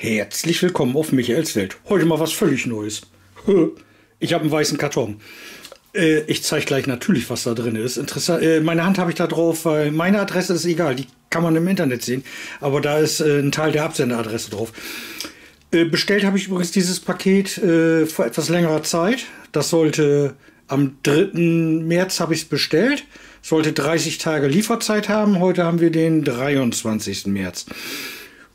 Herzlich willkommen auf Michaels Welt. Heute mal was völlig Neues. Ich habe einen weißen Karton. Äh, ich zeige gleich natürlich, was da drin ist. Interessant. Äh, meine Hand habe ich da drauf, weil meine Adresse ist egal. Die kann man im Internet sehen. Aber da ist äh, ein Teil der Absenderadresse drauf. Bestellt habe ich übrigens dieses Paket vor etwas längerer Zeit. Das sollte am 3. März habe ich es bestellt. Sollte 30 Tage Lieferzeit haben. Heute haben wir den 23. März.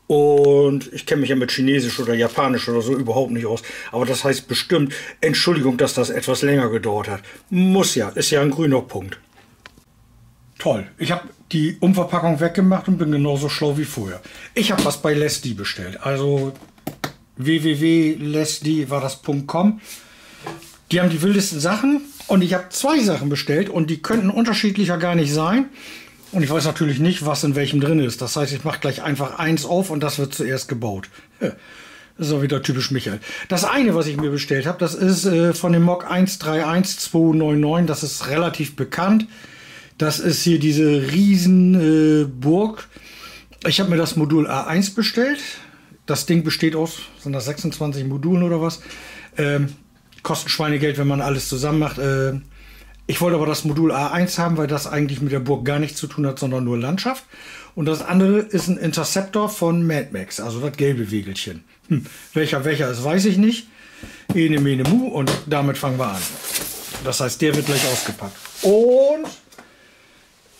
Und ich kenne mich ja mit Chinesisch oder Japanisch oder so überhaupt nicht aus. Aber das heißt bestimmt, Entschuldigung, dass das etwas länger gedauert hat. Muss ja, ist ja ein grüner Punkt. Toll. Ich habe die Umverpackung weggemacht und bin genauso schlau wie vorher. Ich habe was bei Leslie bestellt. Also www.leslie war das.com. Die haben die wildesten Sachen und ich habe zwei Sachen bestellt und die könnten unterschiedlicher gar nicht sein. Und ich weiß natürlich nicht, was in welchem drin ist. Das heißt, ich mache gleich einfach eins auf und das wird zuerst gebaut. Das ist auch wieder typisch Michael. Das eine, was ich mir bestellt habe, das ist äh, von dem Mock 131299. Das ist relativ bekannt. Das ist hier diese Riesenburg. Äh, ich habe mir das Modul A1 bestellt. Das Ding besteht aus, sind das 26 Modulen oder was? Ähm, kostet Schweinegeld, wenn man alles zusammen macht. Äh, ich wollte aber das Modul A1 haben, weil das eigentlich mit der Burg gar nichts zu tun hat, sondern nur Landschaft. Und das andere ist ein Interceptor von Mad Max, also das gelbe Wegelchen. Hm. Welcher welcher ist, weiß ich nicht. Ene, mene, mu und damit fangen wir an. Das heißt, der wird gleich ausgepackt. Und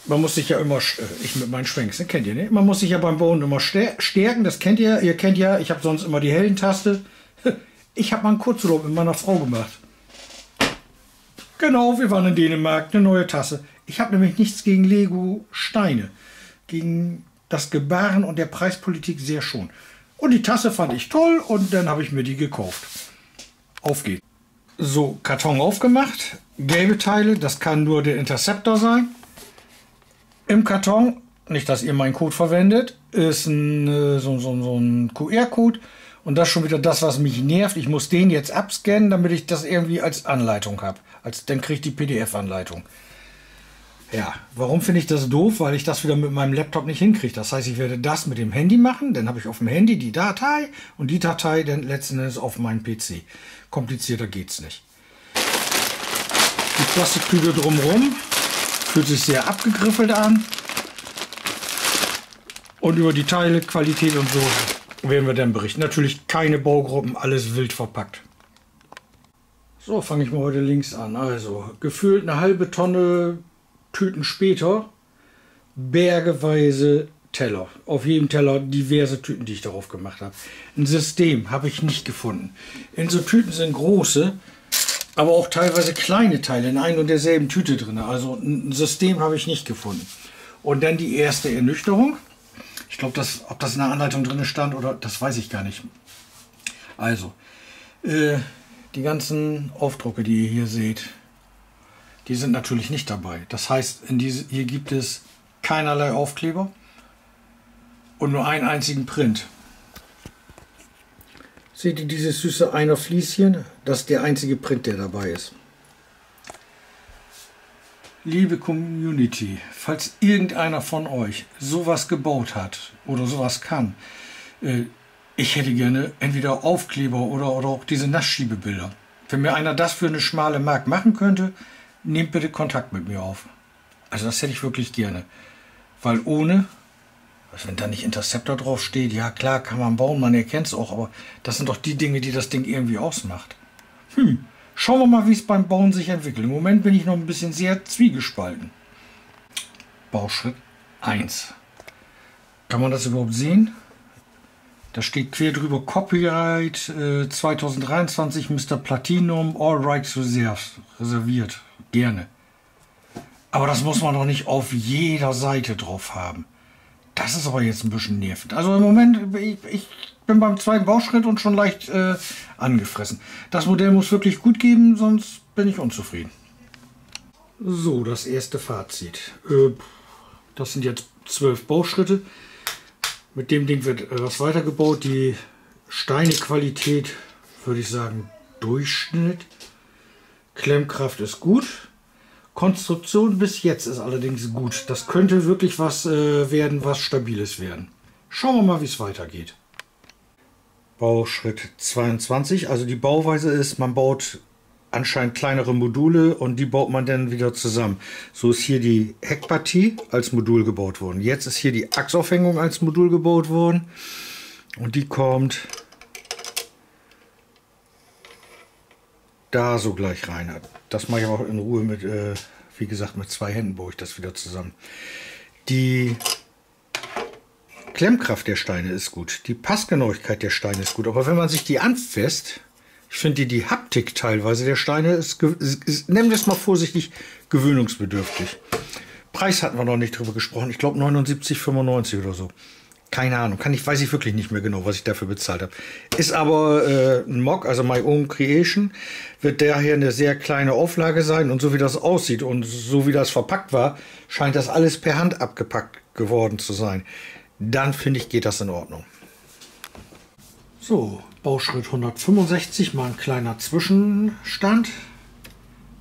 man muss sich ja immer, äh, ich mit meinen Schwenks, das kennt ihr, ne? Man muss sich ja beim Bauen immer stärken, das kennt ihr. Ihr kennt ja, ich habe sonst immer die hellen Taste. Ich habe mal einen Kurzurlaub mit meiner Frau gemacht. Genau, wir waren in Dänemark, eine neue Tasse. Ich habe nämlich nichts gegen Lego Steine. Gegen das Gebaren und der Preispolitik sehr schon. Und die Tasse fand ich toll und dann habe ich mir die gekauft. Auf geht's. So, Karton aufgemacht. Gelbe Teile, das kann nur der Interceptor sein. Im Karton, nicht dass ihr meinen Code verwendet, ist ein, äh, so, so, so ein QR-Code. Und das ist schon wieder das, was mich nervt. Ich muss den jetzt abscannen, damit ich das irgendwie als Anleitung habe. Als, dann kriege ich die PDF-Anleitung. Ja, warum finde ich das doof? Weil ich das wieder mit meinem Laptop nicht hinkriege. Das heißt, ich werde das mit dem Handy machen, dann habe ich auf dem Handy die Datei und die Datei dann letzten Endes auf meinem PC. Komplizierter geht es nicht. Die Plastiktüte drumherum fühlt sich sehr abgegriffelt an. Und über die Teile, Qualität und so werden wir dann berichten. Natürlich keine Baugruppen, alles wild verpackt. So, fange ich mal heute links an. Also, gefühlt eine halbe Tonne Tüten später, bergeweise Teller. Auf jedem Teller diverse Tüten, die ich darauf gemacht habe. Ein System habe ich nicht gefunden. In so Tüten sind große, aber auch teilweise kleine Teile in ein und derselben Tüte drin. Also ein System habe ich nicht gefunden. Und dann die erste Ernüchterung. Ich glaube, ob das in der Anleitung drin stand oder das weiß ich gar nicht. Also, äh, die ganzen Aufdrucke, die ihr hier seht, die sind natürlich nicht dabei. Das heißt, in diese, hier gibt es keinerlei Aufkleber und nur einen einzigen Print. Seht ihr dieses süße Einer Flieschen? Das ist der einzige Print, der dabei ist. Liebe Community, falls irgendeiner von euch sowas gebaut hat oder sowas kann, äh, ich hätte gerne entweder Aufkleber oder, oder auch diese Nassschiebebilder. Wenn mir einer das für eine schmale Mark machen könnte, nehmt bitte Kontakt mit mir auf. Also das hätte ich wirklich gerne. Weil ohne, also wenn da nicht Interceptor drauf steht, ja klar, kann man bauen, man erkennt es auch, aber das sind doch die Dinge, die das Ding irgendwie ausmacht. Hm, Schauen wir mal, wie es beim Bauen sich entwickelt. Im Moment bin ich noch ein bisschen sehr zwiegespalten. Bauschritt 1. Kann man das überhaupt sehen? Da steht quer drüber Copyright äh, 2023 Mr. Platinum All Rights Reserved, reserviert. Gerne. Aber das muss man doch nicht auf jeder Seite drauf haben. Das ist aber jetzt ein bisschen nervend. Also im Moment, ich, ich bin beim zweiten Bauschritt und schon leicht äh, angefressen. Das Modell muss wirklich gut geben, sonst bin ich unzufrieden. So, das erste Fazit. Äh, das sind jetzt zwölf Bauschritte. Mit dem Ding wird etwas weitergebaut. Die Steinequalität würde ich sagen Durchschnitt. Klemmkraft ist gut. Konstruktion bis jetzt ist allerdings gut. Das könnte wirklich was äh, werden, was Stabiles werden. Schauen wir mal, wie es weitergeht. Bauschritt 22. Also die Bauweise ist, man baut anscheinend kleinere Module und die baut man dann wieder zusammen. So ist hier die Heckpartie als Modul gebaut worden. Jetzt ist hier die Achsaufhängung als Modul gebaut worden und die kommt da so gleich rein. Das mache ich auch in Ruhe mit, äh, wie gesagt, mit zwei Händen baue ich das wieder zusammen. Die Klemmkraft der Steine ist gut, die Passgenauigkeit der Steine ist gut, aber wenn man sich die anfasst, ich finde die, die Haptik teilweise der Steine ist, ist nennen wir es mal vorsichtig, gewöhnungsbedürftig. Preis hatten wir noch nicht drüber gesprochen, ich glaube 79,95 oder so. Keine Ahnung, kann ich, weiß ich wirklich nicht mehr genau, was ich dafür bezahlt habe. Ist aber äh, ein Mock, also My Own Creation, wird daher eine sehr kleine Auflage sein und so wie das aussieht und so wie das verpackt war, scheint das alles per Hand abgepackt geworden zu sein dann finde ich, geht das in Ordnung. So, Bauschritt 165, mal ein kleiner Zwischenstand.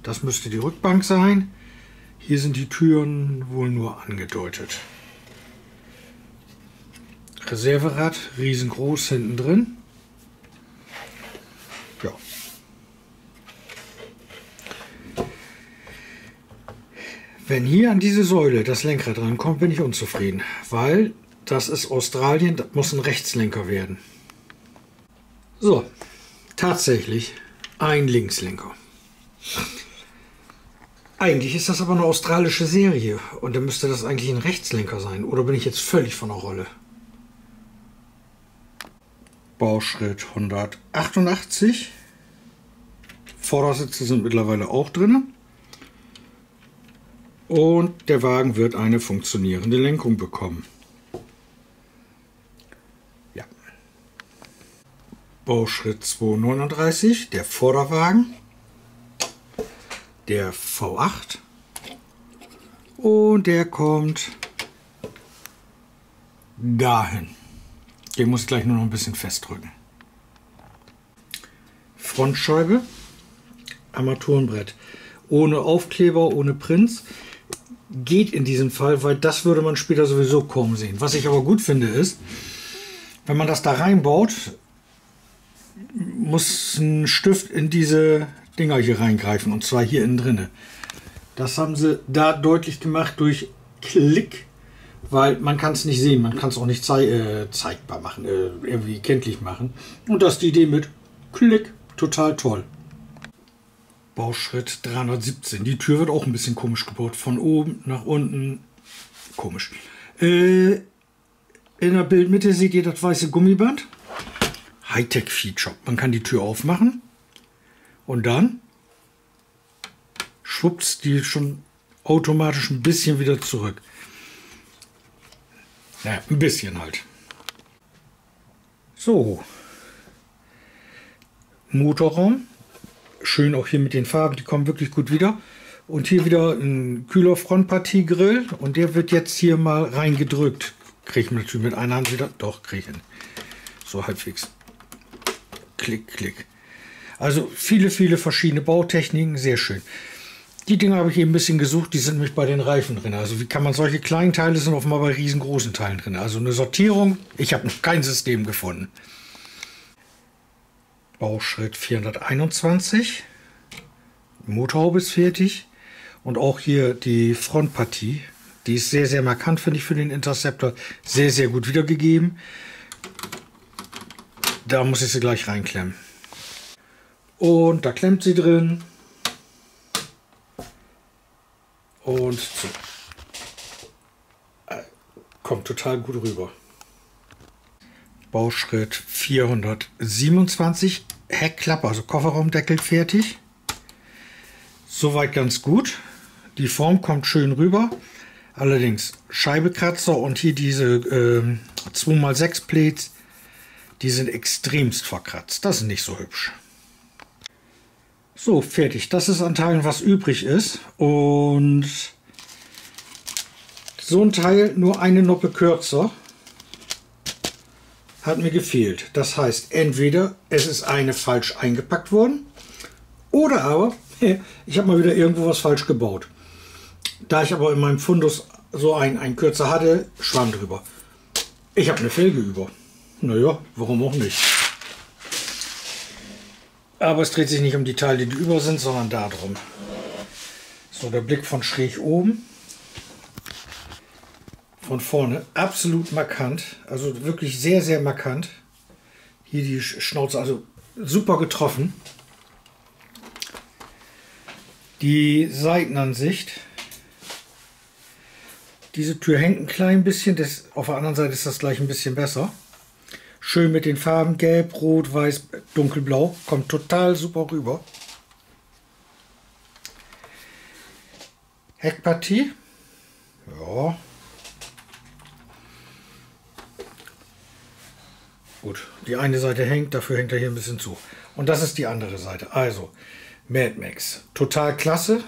Das müsste die Rückbank sein. Hier sind die Türen wohl nur angedeutet. Reserverad, riesengroß hinten drin. Ja. Wenn hier an diese Säule das Lenkrad rankommt, bin ich unzufrieden, weil das ist Australien, das muss ein Rechtslenker werden. So, tatsächlich ein Linkslenker. Eigentlich ist das aber eine australische Serie und dann müsste das eigentlich ein Rechtslenker sein. Oder bin ich jetzt völlig von der Rolle? Bauschritt 188. Vordersitze sind mittlerweile auch drin. Und der Wagen wird eine funktionierende Lenkung bekommen. Bauschritt 239, der Vorderwagen, der V8 und der kommt dahin. Den muss ich gleich nur noch ein bisschen festdrücken. Frontscheibe, Armaturenbrett. Ohne Aufkleber, ohne Prinz. Geht in diesem Fall, weil das würde man später sowieso kaum sehen. Was ich aber gut finde ist, wenn man das da reinbaut, muss ein Stift in diese Dinger hier reingreifen und zwar hier innen drinne. Das haben sie da deutlich gemacht durch Klick, weil man kann es nicht sehen, man kann es auch nicht zei äh, zeigbar machen, äh, irgendwie kenntlich machen. Und das ist die Idee mit Klick, total toll. Bauschritt 317. Die Tür wird auch ein bisschen komisch gebaut. Von oben nach unten. Komisch. Äh, in der Bildmitte seht ihr das weiße Gummiband. Hightech-Feature. Man kann die Tür aufmachen und dann schwuppt die schon automatisch ein bisschen wieder zurück. Naja, ein bisschen halt. So. Motorraum. Schön auch hier mit den Farben, die kommen wirklich gut wieder. Und hier wieder ein kühler Frontpartie-Grill. Und der wird jetzt hier mal reingedrückt. Kriege ich natürlich mit einer Hand wieder. Doch, kriege ich hin. So halbwegs klick, klick. Also viele, viele verschiedene Bautechniken, sehr schön. Die Dinge habe ich eben ein bisschen gesucht, die sind nämlich bei den Reifen drin. Also wie kann man solche kleinen Teile sind offenbar bei riesengroßen Teilen drin. Also eine Sortierung, ich habe noch kein System gefunden. Bauschritt 421. Motorhaube ist fertig. Und auch hier die Frontpartie. Die ist sehr, sehr markant, finde ich, für den Interceptor. Sehr, sehr gut wiedergegeben. Da muss ich sie gleich reinklemmen. Und da klemmt sie drin. Und so. Äh, kommt total gut rüber. Bauschritt 427. Heckklappe, also Kofferraumdeckel fertig. Soweit ganz gut. Die Form kommt schön rüber. Allerdings Scheibekratzer und hier diese äh, 2x6 Plates die sind extremst verkratzt. Das ist nicht so hübsch. So, fertig. Das ist an Teilen, was übrig ist. Und so ein Teil, nur eine Noppe kürzer, hat mir gefehlt. Das heißt, entweder es ist eine falsch eingepackt worden oder aber ich habe mal wieder irgendwo was falsch gebaut. Da ich aber in meinem Fundus so ein, ein Kürzer hatte, schwamm drüber. Ich habe eine Felge über. Naja, warum auch nicht? Aber es dreht sich nicht um die Teile, die über sind, sondern darum. So, der Blick von schräg oben. Von vorne. Absolut markant. Also wirklich sehr, sehr markant. Hier die Schnauze, also super getroffen. Die Seitenansicht. Diese Tür hängt ein klein bisschen, das, auf der anderen Seite ist das gleich ein bisschen besser. Schön mit den Farben Gelb, Rot, Weiß, Dunkelblau. Kommt total super rüber. Heckpartie. Ja. Gut, die eine Seite hängt, dafür hängt er hier ein bisschen zu. Und das ist die andere Seite. Also, Mad Max. Total klasse.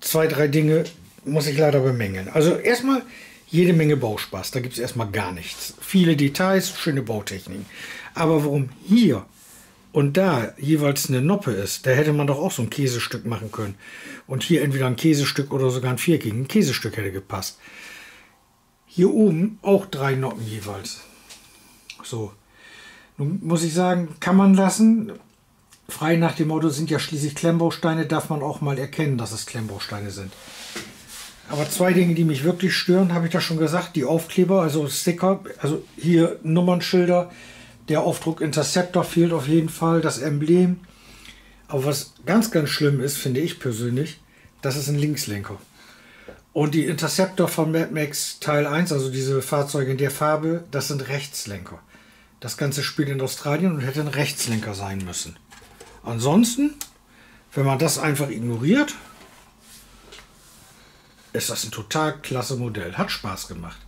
Zwei, drei Dinge muss ich leider bemängeln. Also erstmal jede Menge Bauspaß. Da gibt es erstmal gar nichts. Viele Details, schöne Bautechniken. Aber warum hier und da jeweils eine Noppe ist, da hätte man doch auch so ein Käsestück machen können. Und hier entweder ein Käsestück oder sogar ein Viereckig. Ein Käsestück hätte gepasst. Hier oben auch drei Noppen jeweils. So. Nun muss ich sagen, kann man lassen. Frei nach dem Motto sind ja schließlich Klemmbausteine, darf man auch mal erkennen, dass es Klemmbausteine sind. Aber zwei Dinge, die mich wirklich stören, habe ich da schon gesagt. Die Aufkleber, also Sticker, also hier Nummernschilder, der Aufdruck Interceptor fehlt auf jeden Fall, das Emblem. Aber was ganz, ganz schlimm ist, finde ich persönlich, das ist ein Linkslenker. Und die Interceptor von Mad Max Teil 1, also diese Fahrzeuge in der Farbe, das sind Rechtslenker. Das Ganze spielt in Australien und hätte ein Rechtslenker sein müssen. Ansonsten, wenn man das einfach ignoriert, ist das ein total klasse Modell. Hat Spaß gemacht.